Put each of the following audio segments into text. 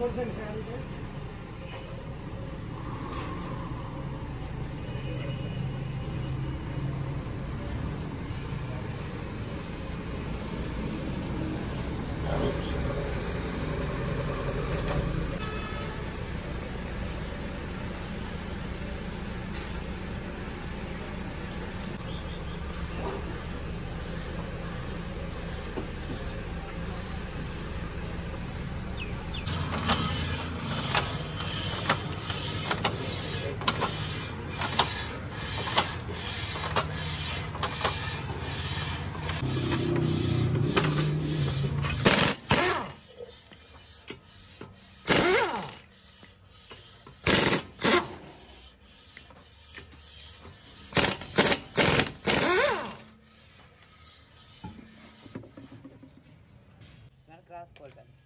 বলছেন las cuelgan.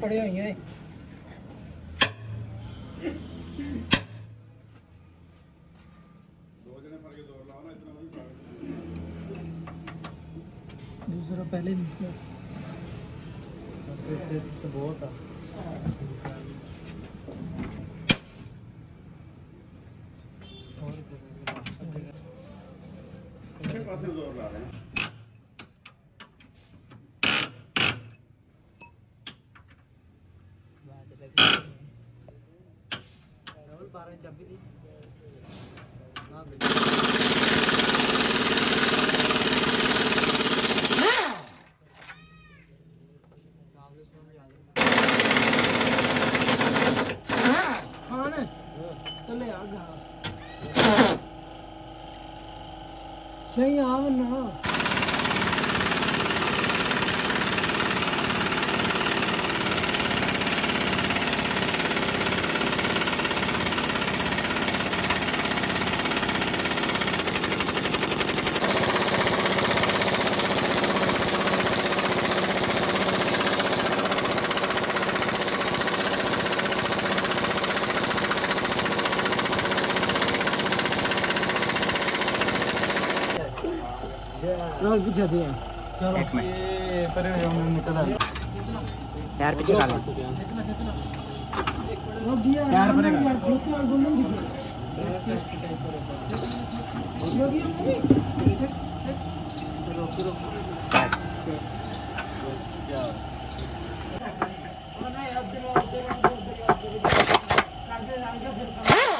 पड़े हुई हैं। दूसरा पहले तो बहुत आ किसके पास से दौड़ ला रहे हैं? अभी थी हाँ सही आव ना। रोल पीछे चलो। एक मिनट। यार पीछे डालो यार परेगा खाना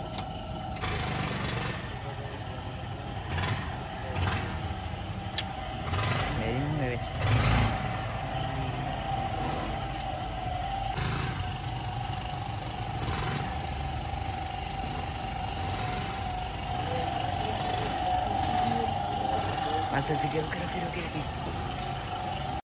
Hasta si quiero, quiero, quiero, quiero.